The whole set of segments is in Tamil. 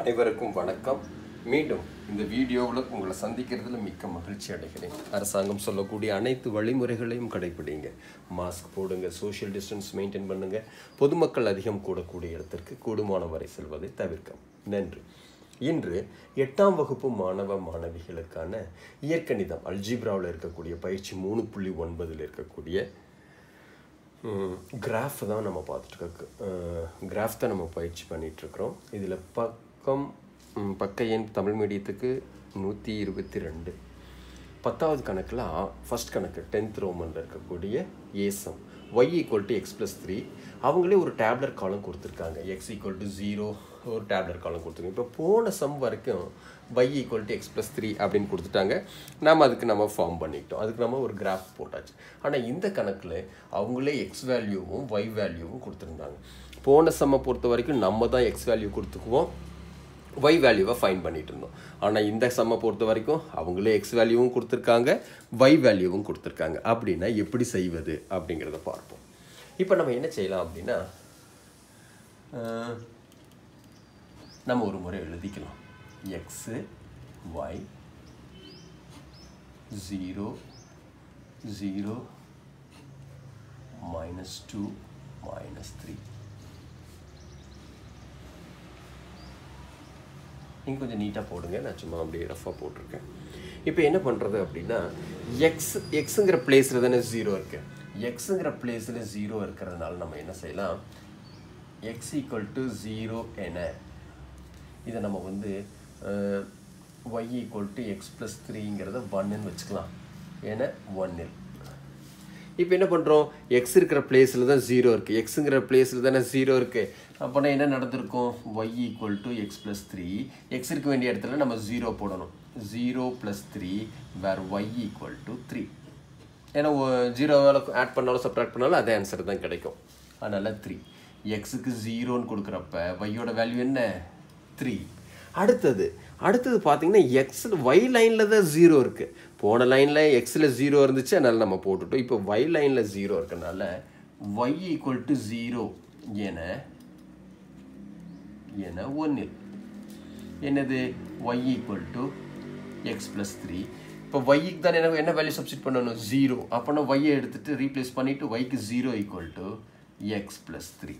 அனைவருக்கும் வணக்கம். மீண்டும் இந்த வீடியோவில் உங்களை சந்திக்கிறதுல மிக்க மகிழ்ச்சி அடைகிறேன். அரசாங்கம் சொல்லக்கூடிய அனைத்து வழிமுறைகளையும் கடைபிடிங்க மாஸ்க் போடுங்க சோஷியல் டிஸ்டன்ஸ் மெயின்டைன் பண்ணுங்க. பொதுமக்கள் அதிகம் கூடக்கூடிய இடத்திற்கு கூடுமான வரை செல்வதை தவிர்க்க நன்றி. இன்று எட்டாம் வகுப்பு மாணவ மாணவிகளுக்கான இயற்கணிதம் அல்ஜிப்ராவில் இருக்கக்கூடிய பயிற்சி மூணு புள்ளி ஒன்பதில் இருக்கக்கூடிய கிராஃப் தான் நம்ம பார்த்துட்டு கிராஃப் தான் நம்ம பயிற்சி பண்ணிகிட்ருக்குறோம் இதில் பக்கம் ம், பக்க எண் தமிழ் மீடியத்துக்கு நூற்றி இருபத்தி ரெண்டு பத்தாவது கணக்கில் ஃபஸ்ட் கணக்கு டென்த் ரோமனில் இருக்கக்கூடிய ஏசம் y equal to x plus three அவங்களே ஒரு டேப்லெட் காலம் கொடுத்துருக்காங்க. எக்ஸ் ஈக்குவல் டு ஜீரோ ஒரு டேப்லெட் காலம் கொடுத்துருக்காங்க. இப்போ போன சம் வரைக்கும் y equal to x plus three அப்படின்னு கொடுத்துட்டாங்க. நம்ம அதுக்கு நம்ம ஃபார்ம் பண்ணிக்கிட்டோம். அதுக்கு நம்ம ஒரு கிராஃப் போட்டாச்சு. ஆனால் இந்த கணக்கில் அவங்களே எக்ஸ் வேல்யூவும் ஒய் வேல்யூவும் கொடுத்துருந்தாங்க. போன சம்மை பொறுத்த வரைக்கும் நம்ம தான் எக்ஸ் வேல்யூ கொடுத்துக்குவோம். ஒய் வேல்யூவை ஃபைன் பண்ணிட்டு இருந்தோம் ஆனால் இந்த சம்மை பொறுத்த வரைக்கும் அவங்களே எக்ஸ் வேல்யூவும் கொடுத்துருக்காங்க ஒய் வேல்யூவும் கொடுத்துருக்காங்க. அப்படின்னா எப்படி செய்வது அப்படிங்கிறத பார்ப்போம். இப்போ நம்ம என்ன செய்யலாம் அப்படின்னா நம்ம ஒரு முறை எழுதிக்கலாம். X y zero zero minus two minus three நீங்கள் கொஞ்சம் நீட்டாக போடுங்க. நான் சும்மா அப்படியே ரஃபாக போட்டிருக்கேன். இப்போ என்ன பண்ணுறது அப்படின்னா எக்ஸ் எக்ஸுங்கிற பிளேஸில் தானே ஜீரோ இருக்குது எக்ஸுங்கிற பிளேஸில் ஜீரோ இருக்கிறதுனால நம்ம என்ன செய்யலாம்? எக்ஸ் ஈக்குவல் டு ஜீரோ என இதை நம்ம வந்து y equal to x plus த்ரீங்கிறத ஒன்னுன்னு வச்சுக்கலாம். ஏன்னா ஒன்னில் இப்போ என்ன பண்ணுறோம் எக்ஸ் இருக்கிற பிளேஸில் தான் ஜீரோ இருக்குது எக்ஸுங்கிற பிளேஸில் தானே ஜீரோ இருக்குது அப்போனா என்ன நடந்திருக்கும்? Y equal to x plus three x இருக்க வேண்டிய இடத்துல நம்ம ஜீரோ போடணும். Zero plus three where y equal to three ஏன்னா ஜீரோவால் ஆட் பண்ணாலும் சப்ராக்ட் பண்ணாலும் அதே ஆன்சர் தான் கிடைக்கும். அதனால் த்ரீ எக்ஸுக்கு ஜீரோன்னு கொடுக்குறப்ப ஒய்யோட வேல்யூ என்ன? த்ரீ அடுத்தது. அடுத்தது பார்த்தீங்கன்னா எக்ஸ் ஒய் லைனில் தான் ஜீரோ இருக்குது போன லைனில் எக்ஸில் ஜீரோ இருந்துச்சு அதனால் நம்ம போட்டுட்டோம். இப்போ ஒய் லைனில் ஜீரோ இருக்கனால ஒய் ஈக்குவல் டு ஜீரோ என என ஒன்றில் என்னது? Y equal to x plus three இப்போ ஒய்க்கு தான் என்ன என்ன வேல்யூ சப்ஸ்டிட் பண்ணணும்? ஜீரோ அப்போனா ஒய்யை எடுத்துகிட்டு ரீப்ளேஸ் பண்ணிவிட்டு ஒய்க்கு zero equal to x plus three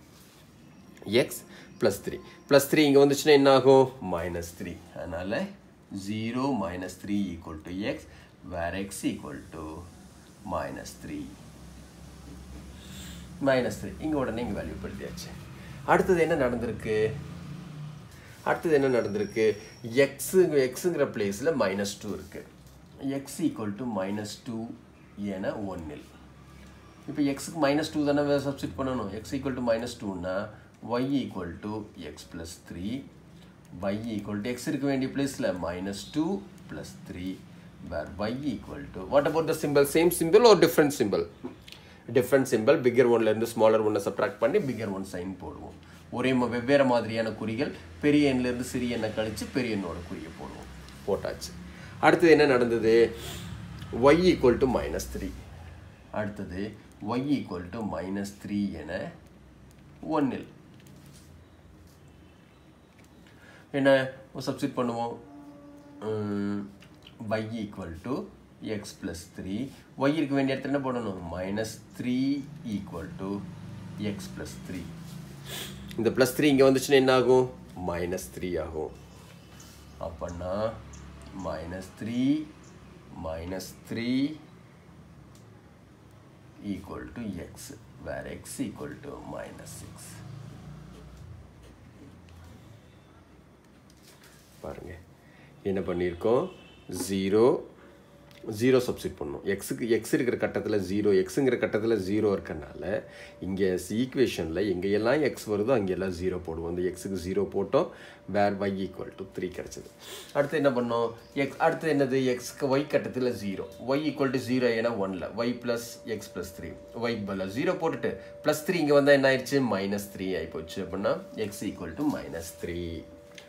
x plus three plus three இங்கே வந்துச்சுன்னா என்ன ஆகும் மைனஸ் த்ரீ அதனால் zero minus three equal to x where x equal to minus three minus three இங்கே உடனே இங்கே வேல்யூ படுத்தியாச்சு அடுத்தது என்ன நடந்திருக்கு? அடுத்தது என்ன நடந்திருக்கு? எக்ஸு எக்ஸுங்கிற பிளேஸில் மைனஸ் டூ இருக்குது x equal to minus two என ஒன்னில் இப்போ எக்ஸுக்கு மைனஸ் டூ தானே சப்ஸ்டிட் பண்ணணும். X equal to minus டூன்னா y equal to x plus three y equal to x இருக்க வேண்டிய பிளேஸில் minus two plus three where y equal to what about the simple same simple ஒரு different simple different simple bigger ஒன்லேருந்து ஸ்மாலர் ஒன்னை சப்ராக்ட் பண்ணி பிகர் ஒன் சைன் போடுவோம். ஒரே ம- வெவ்வேறு மாதிரியான குறிகள் பெரிய எண்ணிலேருந்து சிறிய எண்ணை கழித்து பெரிய எண்ணோட குறியை போடுவோம். போட்டாச்சு. அடுத்தது என்ன நடந்தது? Y equal to minus three அடுத்தது y equal to minus three என ஒன்னில் என்ன சப்ஸ்டிட் பண்ணுவோம்? Y equal to x plus three y இருக்க வேண்டிய இடத்துல என்ன போடணும்? Minus three equal to x plus three இந்த ப்ளஸ் த்ரீ இங்கே வந்துச்சுன்னா என்ன ஆகும் மைனஸ் த்ரீ ஆகும். அப்போன்னா minus three minus three equal to x where x equal to minus six பாருங்கள் என்ன பண்ணியிருக்கோம்? ஜீரோ ஜீரோ சப்ஸ்டிட் பண்ணோம். எக்ஸுக்கு எக்ஸ் இருக்கிற கட்டத்தில் ஜீரோ எக்ஸுங்கிற கட்டத்தில் ஜீரோ இருக்கனால இங்கே ஈக்குவேஷனில் எங்கெல்லாம் எக்ஸ் வருதோ அங்கெல்லாம் ஜீரோ போடுவோம். அந்த எக்ஸுக்கு ஜீரோ போட்டோம் where y equal to three கிடச்சிது. அடுத்து என்ன பண்ணோம்? எக்ஸ் அடுத்து என்னது? எக்ஸ்க்கு ஒய் கட்டத்தில் zero y equal to zero ஏன்னா ஒன்ல y plus x plus three y பல ஜீரோ போட்டுட்டு ப்ளஸ் த்ரீ இங்கே வந்தால் என்ன ஆயிடுச்சு? மைனஸ் த்ரீ ஆகிப்போச்சு அப்படின்னா x equal to minus three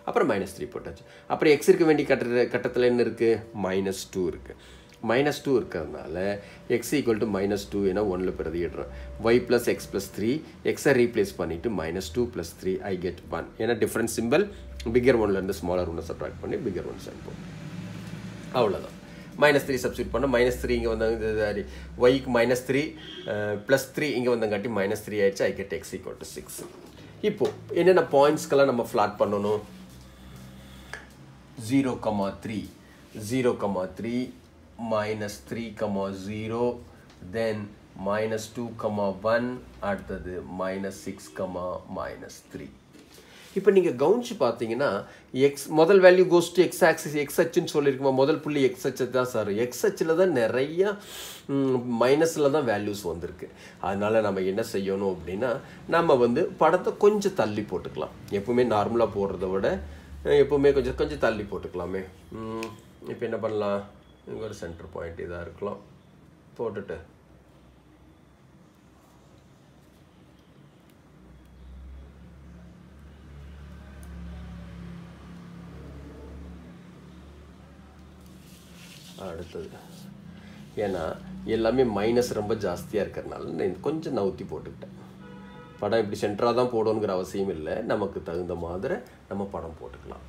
அப்புறம் மைனஸ் த்ரீ போட்டாச்சு. அப்புறம் எக்ஸ் இருக்க வேண்டிய கட்ட கட்டத்தில் என்ன இருக்குது மைனஸ் டூ இருக்குது மைனஸ் டூ இருக்கிறதுனால x equal to minus two என ஒன்றில் பிரதியிடுறோம். Y plus x plus three எக்ஸை ரீப்ளேஸ் பண்ணிவிட்டு minus two plus three I get one ஏன்னா டிஃப்ரெண்ட் சிம்பிள் பிக்கர் ஒன்லேருந்து ஸ்மாலர் ஒன்று சப்ராக்ட் பண்ணி பிக்கர் ஒன் சைட் போகும். அவ்வளோதான் மைனஸ் த்ரீ சப்ஸ்டியூட் பண்ணோம். மைனஸ் த்ரீ இங்கே வந்தாங்க ஒய்க்கு மைனஸ் த்ரீ ப்ளஸ் த்ரீ இங்கே வந்தங்காட்டி மைனஸ் த்ரீ ஆயிடுச்சு. I get x equal to six இப்போது என்னென்ன பாயிண்ட்ஸ்க்கெல்லாம் நம்ம ஃப்ளாட் பண்ணணும்? Zero comma three zero comma three minus three comma zero then minus two comma one அடுத்தது minus six comma minus three இப்போ நீங்கள் கவனிச்சு பார்த்தீங்கன்னா எக்ஸ் முதல் value goes to x axis x அச்சுன்னு சொல்லியிருக்கோம்? முதல் புள்ளி எக்ஸ் அச்சு தான் சார் எக்ஸ் அச்சில் தான் நிறைய மைனஸில் தான் வேல்யூஸ் வந்திருக்கு. அதனால் நம்ம என்ன செய்யணும் அப்படின்னா நம்ம வந்து படத்தை கொஞ்சம் தள்ளி போட்டுக்கலாம். எப்பவுமே நார்மலாக போடுறத விட எப்போவுமே கொஞ்சம் கொஞ்சம் தள்ளி போட்டுக்கலாமே. இப்போ என்ன பண்ணலாம்? இங்கே ஒரு சென்டர் பாயிண்ட் இதாக இருக்கலாம். போட்டுட்டு. அடுத்தது. ஏன்னா எல்லாமே மைனஸ் ரொம்ப ஜாஸ்தியாக இருக்கிறனால நான் கொஞ்சம் நவுத்தி போட்டுக்கிட்டேன். படம் இப்படி சென்டராக தான் போடணுங்கிற அவசியம் இல்லை. நமக்கு தகுந்த மாதிரி நம்ம படம் போட்டுக்கலாம்.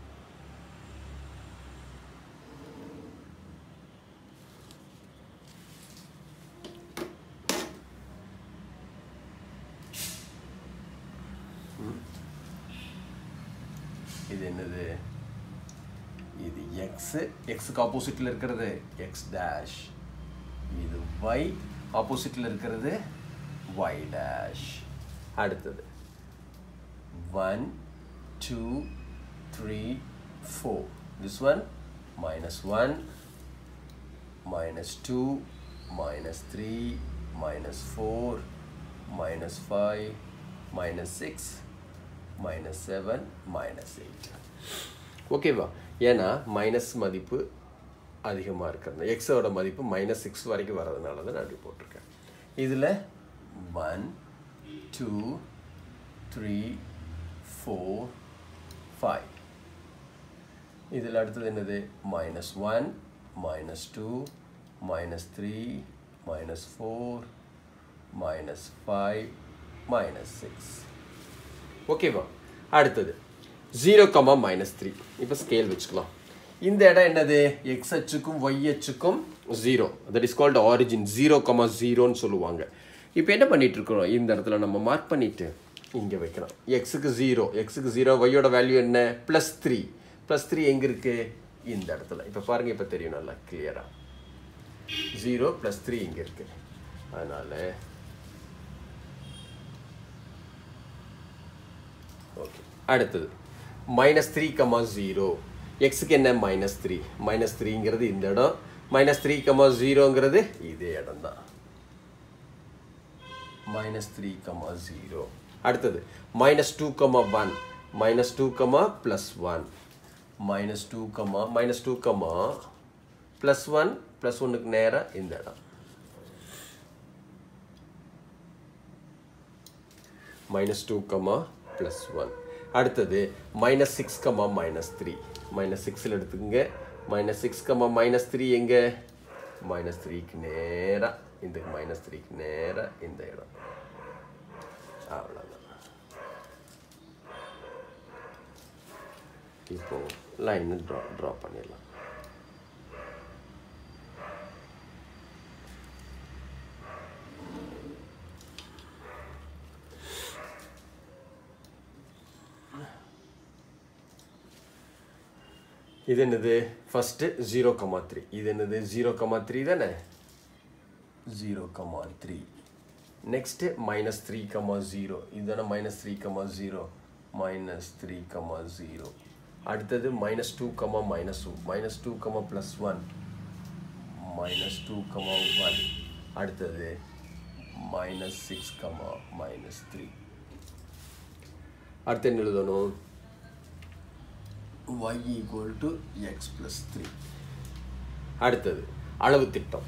இது என்னது? இது எக்ஸு எக்ஸுக்கு ஆப்போசிட்டில் இருக்கிறது. எக்ஸ் டேஷ் இது ஒய் ஆப்போசிட்டில் இருக்கிறது. ஒய் டேஷ் அடுத்தது. One two three four this one minus one minus two minus three minus four minus five minus six minus seven minus eight ஓகேவா ஏன்னா மைனஸ் மதிப்பு அதிகமாக இருக்கிறது. எக்ஸோட மதிப்பு மைனஸ் சிக்ஸ் வரைக்கும் வர்றதுனால தான் நான் அப்படி போட்டிருக்கேன். இதில் one two three four five இதில் அடுத்தது என்னது? Minus one minus two minus three minus four minus five minus six ஓகேவா அடுத்தது. ஜீரோ கமா மைனஸ் த்ரீ இப்போ ஸ்கேல் வச்சுக்கலாம். இந்த இடம் என்னது? எக்ஸ் அச்சுக்கும் y அச்சுக்கும் zero that is called origin zero comma ஜீரோன்னு சொல்லுவாங்க. இப்போ என்ன பண்ணிட்டு இருக்கிறோம் இந்த இடத்துல நம்ம மார்க் பண்ணிவிட்டு இங்கே வைக்கிறோம் எக்ஸுக்கு ஜீரோ எக்ஸுக்கு ஜீரோ ஒய்யோட வேல்யூ என்ன? ப்ளஸ் த்ரீ ப்ளஸ் த்ரீ எங்கே இருக்குது இந்த இடத்துல. இப்போ பாருங்கள் இப்போ தெரியும் நல்லா கிளியராக ஜீரோ ப்ளஸ் த்ரீ இங்கே இருக்குது அதனால் ஓகே அடுத்தது. மைனஸ் த்ரீ கமா ஜீரோ எக்ஸுக்கு என்ன? மைனஸ் த்ரீ மைனஸ் த்ரீங்கிறது இந்த இடம். மைனஸ் த்ரீ கமா ஜீரோங்கிறது இதே இடம் தான் மைனஸ் த்ரீ கமா ஜீரோ அடுத்தது minus two comma one minus two comma plus one minus two comma minus two comma plus one plus ஒன்றுக்கு நேராக இந்த இடம். Minus two comma plus one அடுத்தது minus six comma minus three minus சிக்ஸில் எடுத்துக்கோங்க. Minus six comma minus three எங்கே? மைனஸ் த்ரீக்கு நேராக இந்த மைனஸ் த்ரீக்கு நேராக இந்த இடம் அவ்வளோதான் இப்போ லைனை ட்ரா ட்ரா பண்ணிடலாம். இது என்னது? ஃபஸ்ட்டு ஜீரோ கமா த்ரீ இது என்னது? ஜீரோ கமா த்ரீ தானே? Zero comma three next minus three comma zero இதுதானே minus three comma zero minus three comma zero அடுத்தது minus two comma minus two minus two comma plus one minus two comma one அடுத்தது minus six comma minus three அடுத்து என்ன எழுதணும்? Y equal to x plus 3 அடுத்தது அளவு திட்டம்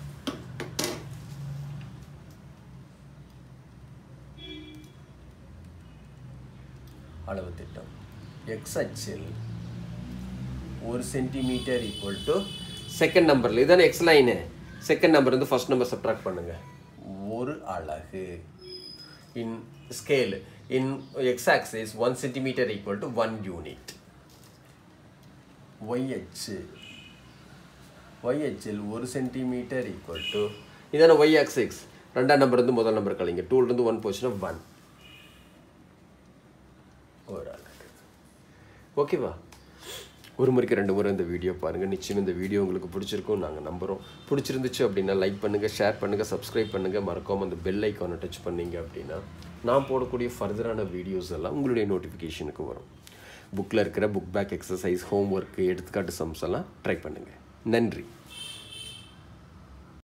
அளவு திட்டம். எக்ஸ் அச்சில் ஒரு சென்டிமீட்டர் ஈக்குவல் டு செகண்ட் நம்பரில் இதானே எக்ஸ் லைனு செகண்ட் நம்பர் வந்து ஃபர்ஸ்ட் நம்பர் சப்ட்ராக்ட் பண்ணுங்க. ஒரு அழகு in scale in x axis one centimetre equal to one unit y அச்சு. ஒய் அச்சில் ஒரு சென்டிமீட்டர் ஈக்குவல் டு இதான ஒய் எக்ஸ் ரெண்டாம் நம்பர் வந்து முதல் நம்பர் கழிங்க. டூலேருந்து ஒன் போச்சுன்னா ஒன் ஒரு அலகு ஓகேவா ஒரு முறைக்கு ரெண்டு முறை இந்த வீடியோ பாருங்கள் நிச்சயம் இந்த வீடியோ உங்களுக்கு பிடிச்சிருக்கும் நாங்கள் நம்புகிறோம் பிடிச்சிருந்துச்சு அப்படின்னா லைக் பண்ணுங்கள் ஷேர் பண்ணுங்கள் சப்ஸ்கிரைப் பண்ணுங்கள் மறக்காம அந்த பெல் ஐக்கானை டச் பண்ணீங்க அப்படின்னா நான் போடக்கூடிய ஃபர்தரான வீடியோஸ் எல்லாம் உங்களுடைய நோட்டிஃபிகேஷனுக்கு வரும். புக்கில் இருக்கிற book back exercise homework எடுத்துக்காட்டு சம்ஸ் எல்லாம் ட்ரை பண்ணுங்கள் நன்றி.